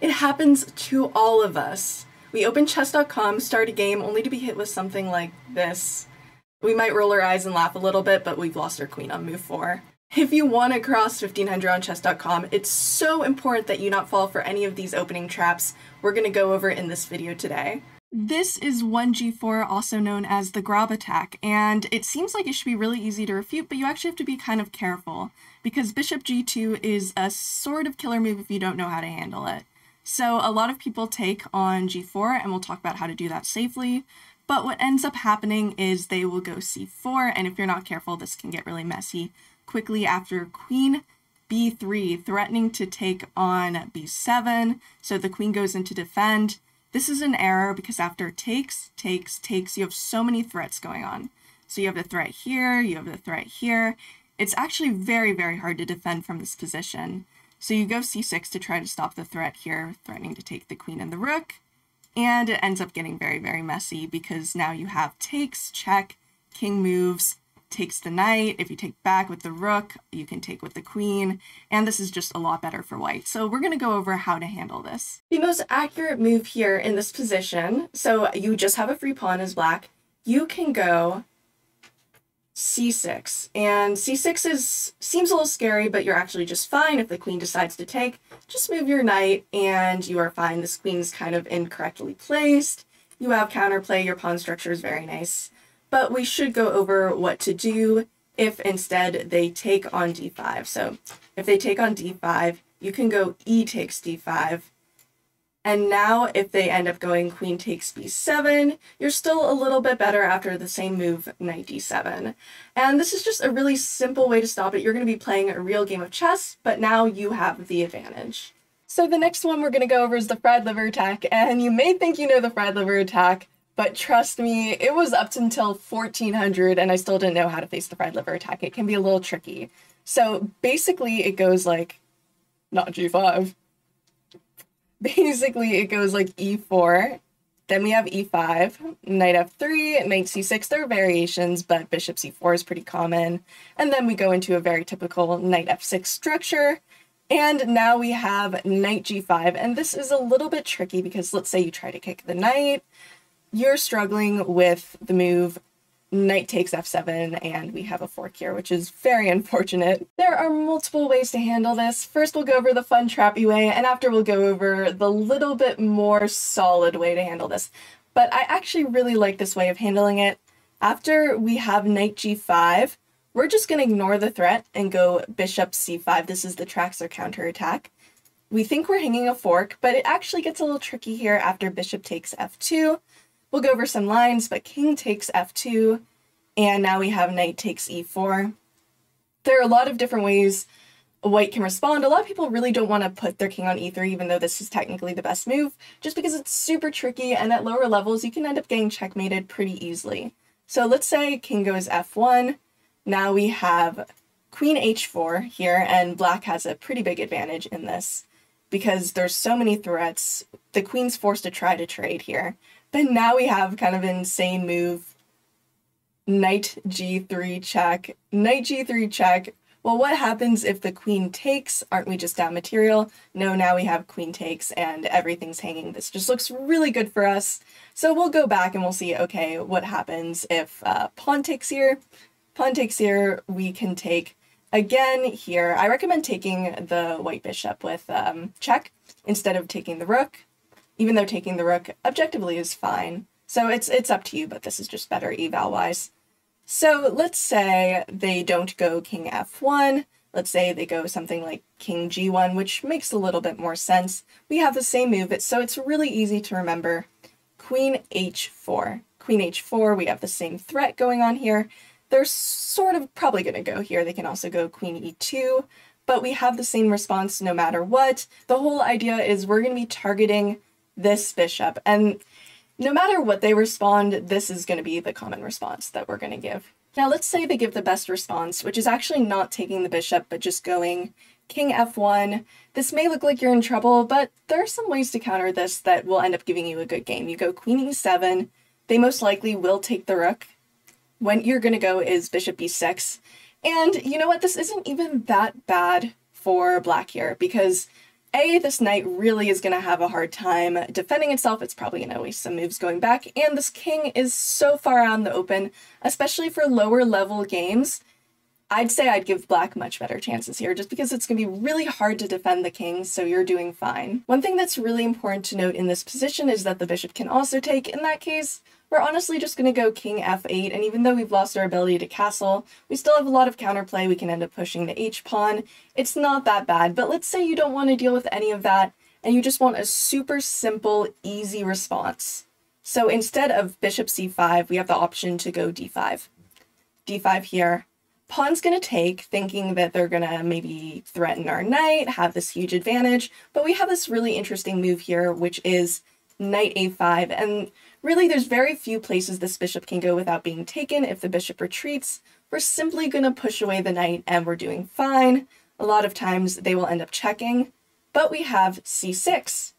It happens to all of us. We open chess.com, start a game, only to be hit with something like this. We might roll our eyes and laugh a little bit, but we've lost our queen on move 4. If you want to cross 1500 on chess.com, it's so important that you not fall for any of these opening traps we're going to go over in this video today. This is 1g4, also known as the Grob attack, and it seems like it should be really easy to refute, but you actually have to be kind of careful, because bishop g2 is a sort of killer move if you don't know how to handle it. So a lot of people take on g4, and we'll talk about how to do that safely, but what ends up happening is they will go c4, and if you're not careful, this can get really messy quickly after queen b3, threatening to take on b7, so the queen goes into defend. This is an error because after takes, takes, takes, you have so many threats going on. So you have the threat here, you have the threat here. It's actually very, very hard to defend from this position. So you go c6 to try to stop the threat here, threatening to take the queen and the rook. And it ends up getting very, very messy because now you have takes, check, king moves, takes the knight. If you take back with the rook, you can take with the queen, and this is just a lot better for white. So we're going to go over how to handle this. The most accurate move here in this position, so you just have a free pawn as black, you can go c6. And c6 is seems a little scary, but you're actually just fine if the queen decides to take. Just move your knight and you are fine. This queen's kind of incorrectly placed. You have counterplay, your pawn structure is very nice but we should go over what to do if instead they take on d5. So if they take on d5, you can go e takes d5. And now if they end up going queen takes b7, you're still a little bit better after the same move, knight d7. And this is just a really simple way to stop it. You're going to be playing a real game of chess, but now you have the advantage. So the next one we're going to go over is the fried liver attack, and you may think you know the fried liver attack, but trust me, it was up until 1400 and I still didn't know how to face the fried liver attack. It can be a little tricky. So basically, it goes like, not g5. Basically, it goes like e4. Then we have e5, knight f3, knight c6. There are variations, but bishop c4 is pretty common. And then we go into a very typical knight f6 structure. And now we have knight g5. And this is a little bit tricky because let's say you try to kick the knight you're struggling with the move knight takes f7 and we have a fork here, which is very unfortunate. There are multiple ways to handle this. First we'll go over the fun trappy way and after we'll go over the little bit more solid way to handle this. But I actually really like this way of handling it. After we have knight g5, we're just going to ignore the threat and go bishop c5. This is the Traxler counterattack. We think we're hanging a fork, but it actually gets a little tricky here after bishop takes f2. We'll go over some lines, but king takes f2, and now we have knight takes e4. There are a lot of different ways white can respond. A lot of people really don't want to put their king on e3, even though this is technically the best move, just because it's super tricky, and at lower levels, you can end up getting checkmated pretty easily. So let's say king goes f1. Now we have queen h4 here, and black has a pretty big advantage in this because there's so many threats. The queen's forced to try to trade here. But now we have kind of an insane move. Knight g3 check. Knight g3 check. Well, what happens if the queen takes? Aren't we just down material? No, now we have queen takes and everything's hanging. This just looks really good for us. So we'll go back and we'll see, okay, what happens if uh, pawn takes here? Pawn takes here, we can take again here. I recommend taking the white bishop with um, check instead of taking the rook even though taking the rook objectively is fine. So it's it's up to you, but this is just better eval-wise. So let's say they don't go king f1. Let's say they go something like king g1, which makes a little bit more sense. We have the same move, so it's really easy to remember. Queen h4. Queen h4, we have the same threat going on here. They're sort of probably going to go here. They can also go queen e2, but we have the same response no matter what. The whole idea is we're going to be targeting this bishop. And no matter what they respond, this is going to be the common response that we're going to give. Now let's say they give the best response, which is actually not taking the bishop, but just going king f1. This may look like you're in trouble, but there are some ways to counter this that will end up giving you a good game. You go queen e7, they most likely will take the rook. When you're going to go is bishop e6. And you know what? This isn't even that bad for black here, because A, this knight really is going to have a hard time defending itself. It's probably going to waste some moves going back. And this king is so far out in the open, especially for lower level games. I'd say I'd give black much better chances here just because it's going to be really hard to defend the king, so you're doing fine. One thing that's really important to note in this position is that the bishop can also take. In that case, we're honestly just going to go king f8, and even though we've lost our ability to castle, we still have a lot of counterplay. We can end up pushing the h-pawn. It's not that bad, but let's say you don't want to deal with any of that, and you just want a super simple, easy response. So instead of bishop c5, we have the option to go d5. d5 here, Pawn's going to take, thinking that they're going to maybe threaten our knight, have this huge advantage, but we have this really interesting move here, which is knight a5, and really there's very few places this bishop can go without being taken. If the bishop retreats, we're simply going to push away the knight and we're doing fine. A lot of times they will end up checking, but we have c6.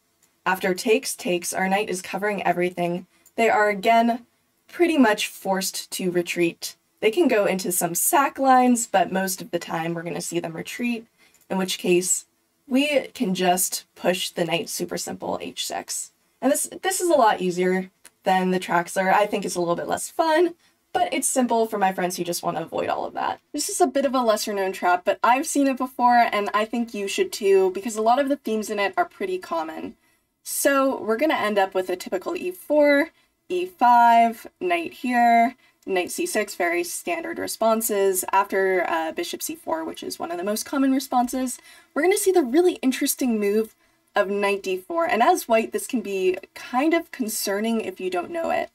After takes, takes, our knight is covering everything. They are again pretty much forced to retreat they can go into some sack lines, but most of the time we're going to see them retreat, in which case we can just push the knight super simple h6. And this, this is a lot easier than the Traxler. I think it's a little bit less fun, but it's simple for my friends who just want to avoid all of that. This is a bit of a lesser known trap, but I've seen it before and I think you should too because a lot of the themes in it are pretty common. So we're going to end up with a typical e4, e5, knight here, knight c6, very standard responses. After uh, bishop c4, which is one of the most common responses, we're going to see the really interesting move of knight d4. And as white, this can be kind of concerning if you don't know it.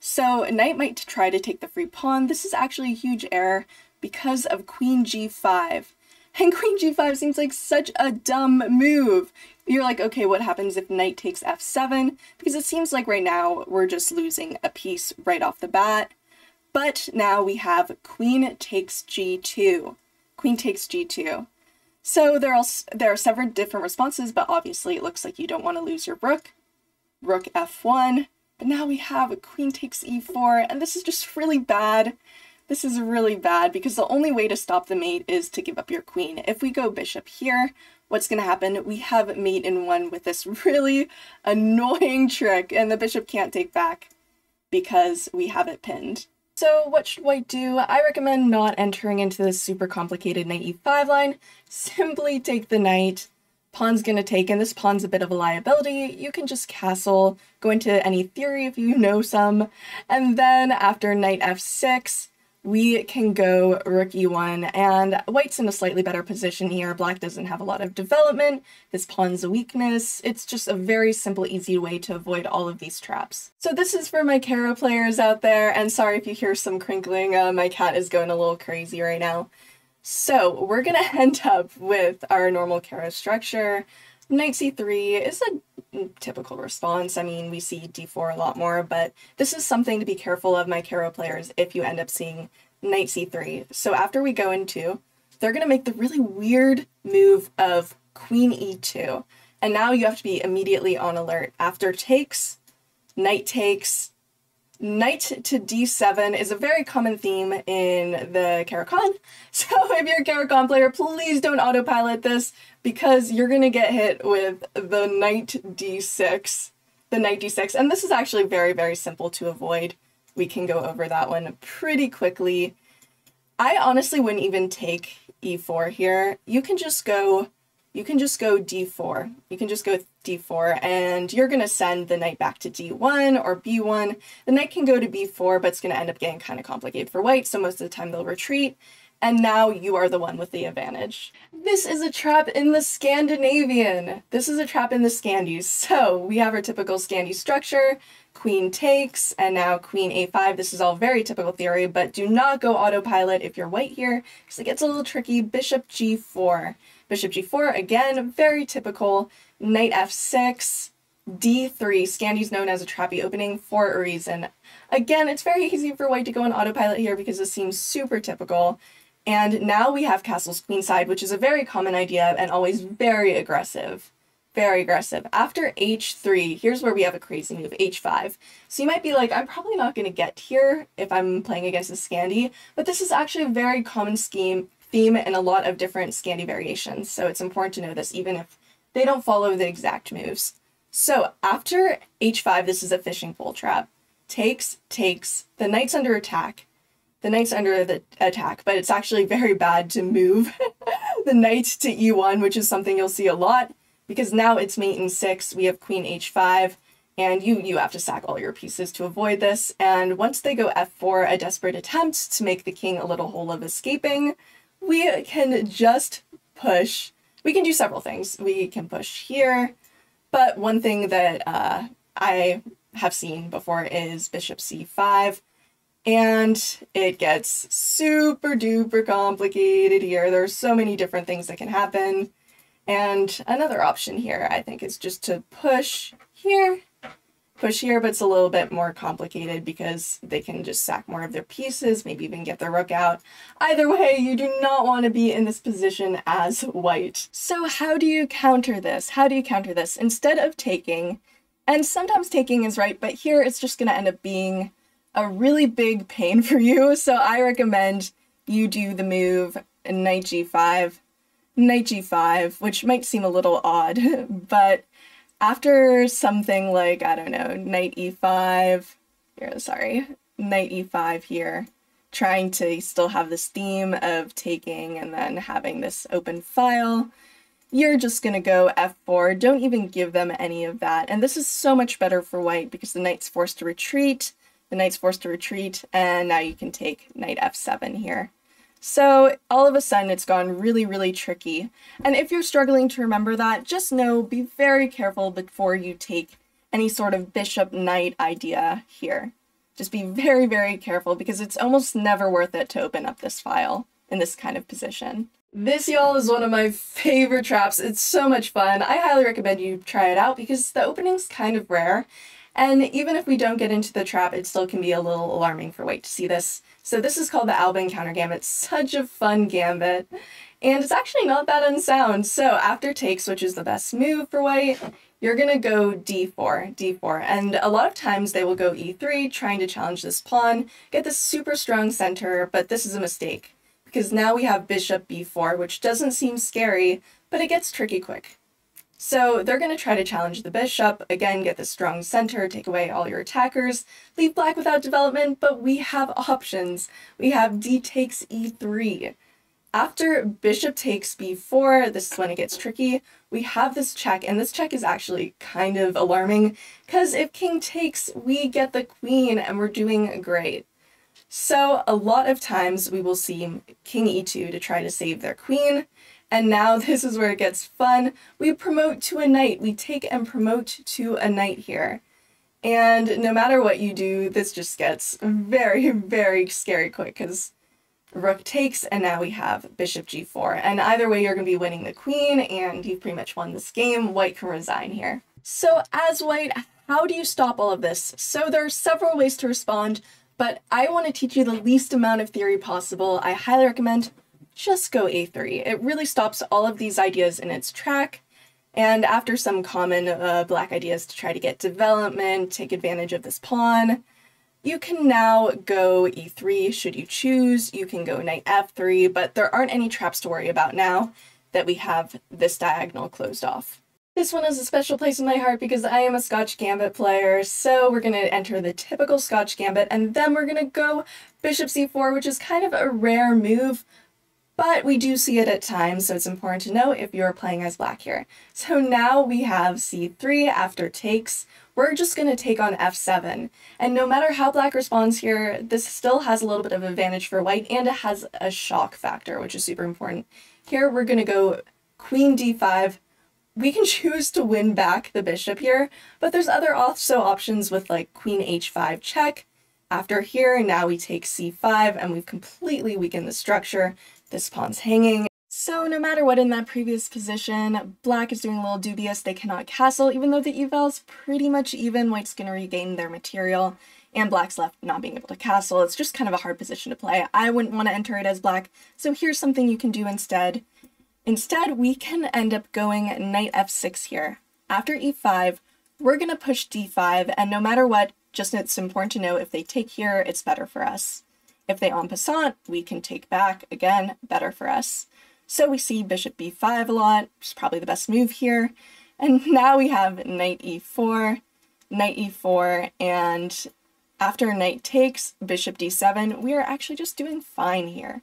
So knight might try to take the free pawn. This is actually a huge error because of queen g5. And queen g5 seems like such a dumb move. You're like, okay, what happens if knight takes f7? Because it seems like right now we're just losing a piece right off the bat. But now we have queen takes g2. Queen takes g2. So there are, there are several different responses, but obviously it looks like you don't want to lose your rook. Rook f1. But now we have a queen takes e4, and this is just really bad. This is really bad because the only way to stop the mate is to give up your queen. If we go bishop here, what's going to happen? We have mate in one with this really annoying trick, and the bishop can't take back because we have it pinned. So what should white do? I recommend not entering into this super complicated knight e5 line. Simply take the knight. Pawn's gonna take, and this pawn's a bit of a liability. You can just castle, go into any theory if you know some, and then after knight f6, we can go rook e1, and white's in a slightly better position here. Black doesn't have a lot of development. This pawn's a weakness. It's just a very simple, easy way to avoid all of these traps. So this is for my Caro players out there, and sorry if you hear some crinkling. Uh, my cat is going a little crazy right now. So we're gonna end up with our normal Caro structure. Knight c3 is a typical response. I mean, we see d4 a lot more, but this is something to be careful of, my Caro players, if you end up seeing knight c3. So after we go into, they're going to make the really weird move of queen e2. And now you have to be immediately on alert. After takes, knight takes, Knight to d7 is a very common theme in the Caro-Kann. So if you're a Caro-Kann player, please don't autopilot this because you're going to get hit with the knight d6. The knight d6. And this is actually very, very simple to avoid. We can go over that one pretty quickly. I honestly wouldn't even take e4 here. You can just go you can just go d4. You can just go d4 and you're going to send the knight back to d1 or b1. The knight can go to b4, but it's going to end up getting kind of complicated for white, so most of the time they'll retreat. And now you are the one with the advantage. This is a trap in the Scandinavian. This is a trap in the Scandies. So we have our typical Scandi structure, queen takes, and now queen a5. This is all very typical theory, but do not go autopilot if you're white here, because it gets a little tricky. Bishop g4. Bishop g4, again, very typical. Knight f6, d3. Scandi's known as a trappy opening for a reason. Again, it's very easy for white to go on autopilot here because this seems super typical. And now we have castles queenside, which is a very common idea and always very aggressive. Very aggressive. After h3, here's where we have a crazy move, h5. So you might be like, I'm probably not going to get here if I'm playing against a Scandi, but this is actually a very common scheme theme in a lot of different Scandi variations. So it's important to know this even if they don't follow the exact moves. So after h5, this is a fishing pole trap. Takes, takes, the knight's under attack. The knight's under the attack, but it's actually very bad to move the knight to e1, which is something you'll see a lot, because now it's mate in 6, we have queen h5, and you you have to sack all your pieces to avoid this. And once they go f4, a desperate attempt to make the king a little hole of escaping, we can just push. We can do several things. We can push here, but one thing that uh, I have seen before is bishop c5, and it gets super duper complicated here. There's so many different things that can happen. And another option here, I think, is just to push here push here, but it's a little bit more complicated because they can just sack more of their pieces, maybe even get their rook out. Either way, you do not want to be in this position as white. So how do you counter this? How do you counter this? Instead of taking, and sometimes taking is right, but here it's just going to end up being a really big pain for you. So I recommend you do the move knight g5, knight g5, which might seem a little odd, but after something like, I don't know, knight e5, here, sorry, knight e5 here, trying to still have this theme of taking and then having this open file, you're just going to go f4. Don't even give them any of that. And this is so much better for white because the knight's forced to retreat, the knight's forced to retreat, and now you can take knight f7 here. So all of a sudden it's gone really, really tricky. And if you're struggling to remember that, just know, be very careful before you take any sort of bishop knight idea here. Just be very, very careful because it's almost never worth it to open up this file in this kind of position. This, y'all, is one of my favorite traps. It's so much fun. I highly recommend you try it out because the opening's kind of rare. And even if we don't get into the trap, it still can be a little alarming for white to see this. So this is called the Albin counter gambit. Such a fun gambit. And it's actually not that unsound. So after takes, which is the best move for white, you're going to go d4, d4. And a lot of times they will go e3, trying to challenge this pawn, get this super strong center, but this is a mistake. Because now we have bishop b4, which doesn't seem scary, but it gets tricky quick. So they're going to try to challenge the bishop, again get the strong center, take away all your attackers, leave black without development, but we have options. We have d takes e3. After bishop takes b4, this is when it gets tricky, we have this check, and this check is actually kind of alarming, because if king takes, we get the queen, and we're doing great. So a lot of times we will see king e2 to try to save their queen, and now this is where it gets fun. We promote to a knight. We take and promote to a knight here. And no matter what you do, this just gets very, very scary quick because rook takes and now we have bishop g4. And either way, you're going to be winning the queen and you've pretty much won this game. White can resign here. So as white, how do you stop all of this? So there are several ways to respond, but I want to teach you the least amount of theory possible. I highly recommend just go a3. It really stops all of these ideas in its track. And after some common uh, black ideas to try to get development, take advantage of this pawn, you can now go e3 should you choose. You can go knight f3, but there aren't any traps to worry about now that we have this diagonal closed off. This one is a special place in my heart because I am a Scotch Gambit player, so we're going to enter the typical Scotch Gambit, and then we're going to go bishop c4, which is kind of a rare move, but we do see it at times, so it's important to know if you're playing as black here. So now we have c3 after takes. We're just going to take on f7. And no matter how black responds here, this still has a little bit of advantage for white, and it has a shock factor, which is super important. Here we're going to go queen d5. We can choose to win back the bishop here, but there's other also options with like queen h5 check. After here, now we take c5, and we've completely weakened the structure. This pawn's hanging. So no matter what in that previous position, black is doing a little dubious. They cannot castle, even though the eval is pretty much even. White's to regain their material, and black's left not being able to castle. It's just kind of a hard position to play. I wouldn't want to enter it as black, so here's something you can do instead. Instead, we can end up going knight f6 here. After e5, we're going to push d5, and no matter what, just it's important to know if they take here, it's better for us. If they en passant, we can take back, again, better for us. So we see bishop b5 a lot, which is probably the best move here. And now we have knight e4, knight e4, and after knight takes bishop d7, we are actually just doing fine here.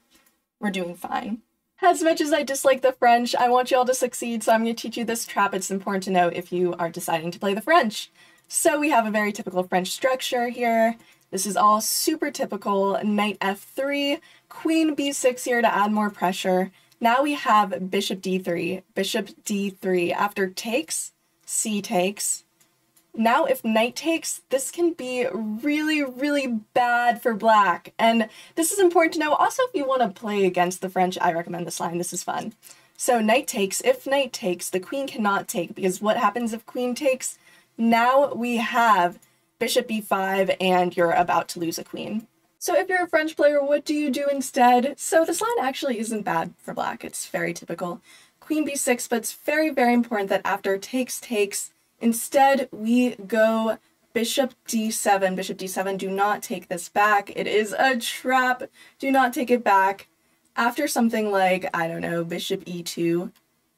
We're doing fine. As much as I dislike the French, I want you all to succeed, so I'm going to teach you this trap. It's important to know if you are deciding to play the French. So we have a very typical French structure here. This is all super typical. Knight f3, queen b6 here to add more pressure. Now we have bishop d3, bishop d3. After takes, c takes. Now if knight takes, this can be really, really bad for black. And this is important to know. Also, if you want to play against the French, I recommend this line. This is fun. So knight takes. If knight takes, the queen cannot take because what happens if queen takes? Now we have bishop b5 and you're about to lose a queen. So if you're a French player, what do you do instead? So this line actually isn't bad for black. It's very typical. Queen b6, but it's very, very important that after takes, takes, instead we go bishop d7. Bishop d7, do not take this back. It is a trap. Do not take it back. After something like, I don't know, bishop e2,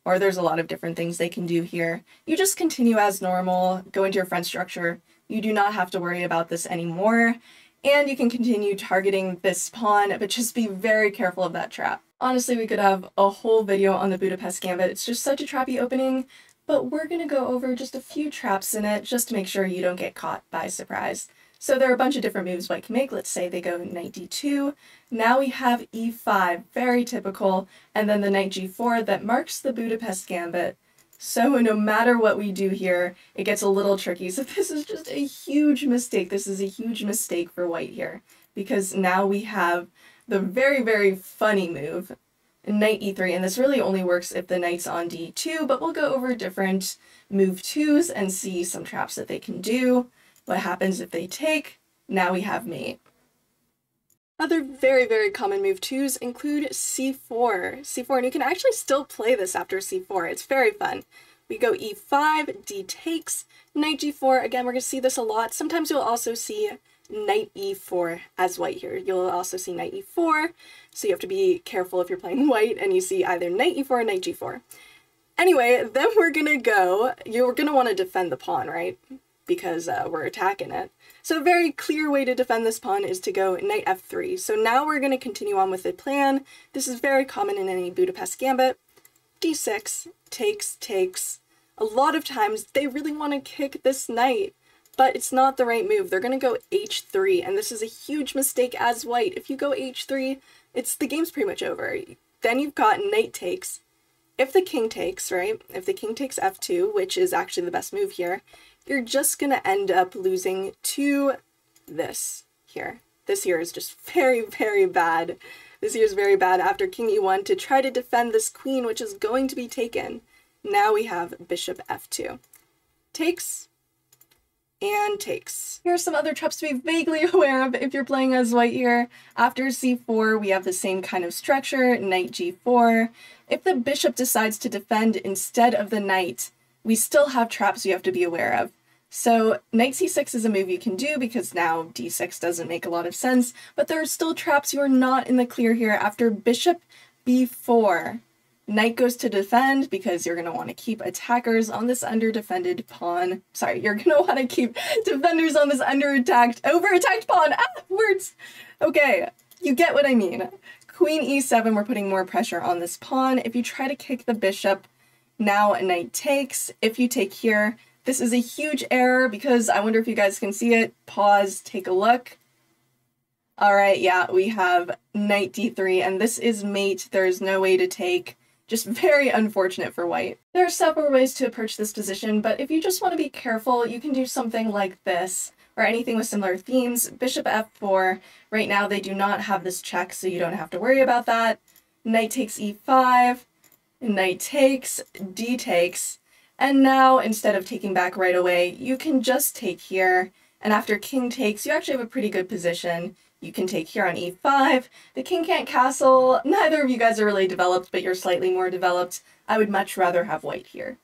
or there's a lot of different things they can do here. You just continue as normal, go into your French structure. You do not have to worry about this anymore, and you can continue targeting this pawn, but just be very careful of that trap. Honestly, we could have a whole video on the Budapest Gambit. It's just such a trappy opening, but we're to go over just a few traps in it just to make sure you don't get caught by surprise. So there are a bunch of different moves white can make. Let's say they go knight d2. Now we have e5, very typical, and then the knight g4 that marks the Budapest gambit. So no matter what we do here, it gets a little tricky. So this is just a huge mistake. This is a huge mistake for white here because now we have the very, very funny move, knight e3, and this really only works if the knight's on d2, but we'll go over different move twos and see some traps that they can do. What happens if they take? Now we have mate. Other very, very common move twos include c4. c4, and you can actually still play this after c4. It's very fun. We go e5, d takes, knight g4. Again, we're going to see this a lot. Sometimes you'll also see knight e4 as white here. You'll also see knight e4, so you have to be careful if you're playing white and you see either knight e4 or knight g4. Anyway, then we're going to go, you're going to want to defend the pawn, right? because uh, we're attacking it. So a very clear way to defend this pawn is to go knight f3. So now we're going to continue on with the plan. This is very common in any Budapest gambit. d6, takes, takes. A lot of times they really want to kick this knight, but it's not the right move. They're going to go h3, and this is a huge mistake as white. If you go h3, it's the game's pretty much over. Then you've got knight takes. If the king takes, right, if the king takes f2, which is actually the best move here, you're just going to end up losing to this here. This here is just very, very bad. This here is very bad after king e1 to try to defend this queen, which is going to be taken. Now we have bishop f2. Takes and takes. Here are some other traps to be vaguely aware of if you're playing as white here. After c4, we have the same kind of structure, knight g4. If the bishop decides to defend instead of the knight, we still have traps you have to be aware of. So knight c6 is a move you can do because now d6 doesn't make a lot of sense, but there are still traps you are not in the clear here after bishop b4. Knight goes to defend because you're going to want to keep attackers on this under-defended pawn. Sorry, you're going to want to keep defenders on this under-attacked, over-attacked pawn. Ah, words! Okay, you get what I mean. Queen e7, we're putting more pressure on this pawn. If you try to kick the bishop, now a knight takes. If you take here, this is a huge error because I wonder if you guys can see it. Pause, take a look. All right, yeah, we have knight d3, and this is mate. There is no way to take. Just very unfortunate for white. There are several ways to approach this position, but if you just want to be careful, you can do something like this, or anything with similar themes. Bishop f4. Right now, they do not have this check, so you don't have to worry about that. Knight takes e5, knight takes, d takes, and now, instead of taking back right away, you can just take here, and after king takes, you actually have a pretty good position. You can take here on e5. The king can't castle. Neither of you guys are really developed, but you're slightly more developed. I would much rather have white here.